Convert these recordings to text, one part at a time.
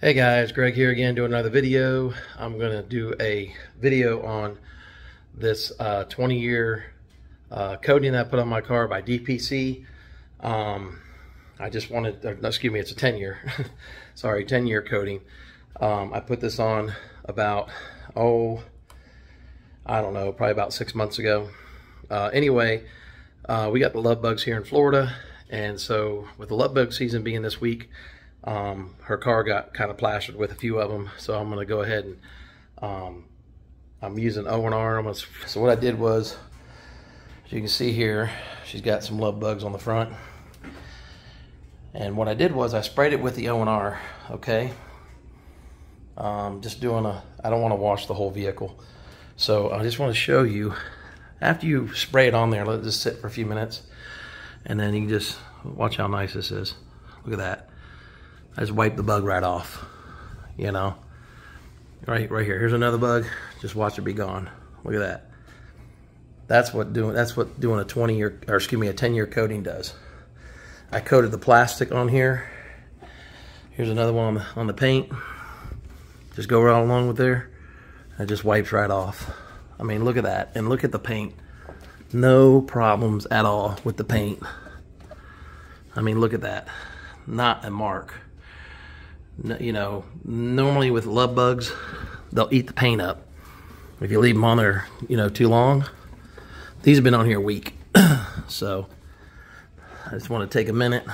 Hey guys, Greg here again doing another video. I'm going to do a video on this uh, 20 year uh, coating that I put on my car by DPC. Um, I just wanted, uh, excuse me, it's a 10 year, sorry, 10 year coating. Um, I put this on about, oh, I don't know, probably about six months ago. Uh, anyway, uh, we got the love bugs here in Florida. And so with the love bug season being this week, um, her car got kind of plastered with a few of them, so I'm going to go ahead and um, I'm using O&R. So what I did was, as you can see here, she's got some love bugs on the front. And what I did was I sprayed it with the O&R, okay? Um, just doing a, I don't want to wash the whole vehicle. So I just want to show you, after you spray it on there, let it just sit for a few minutes. And then you can just, watch how nice this is. Look at that. I just wipe the bug right off, you know. Right, right here. Here's another bug. Just watch it be gone. Look at that. That's what doing. That's what doing a 20 year, or excuse me, a 10 year coating does. I coated the plastic on here. Here's another one on the, on the paint. Just go right along with there. It just wipes right off. I mean, look at that. And look at the paint. No problems at all with the paint. I mean, look at that. Not a mark you know, normally with love bugs, they'll eat the paint up. If you leave them on there, you know, too long. These have been on here a week. so I just want to take a minute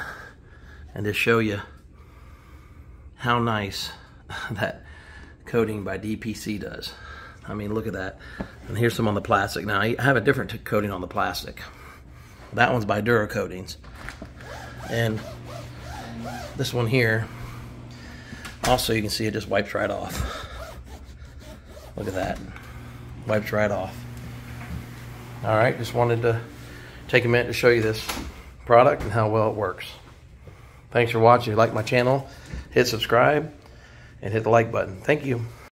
and just show you how nice that coating by DPC does. I mean, look at that. And here's some on the plastic. Now, I have a different coating on the plastic. That one's by Dura Coatings. And this one here also, you can see it just wipes right off. Look at that. Wipes right off. All right, just wanted to take a minute to show you this product and how well it works. Thanks for watching. If you like my channel, hit subscribe and hit the like button. Thank you.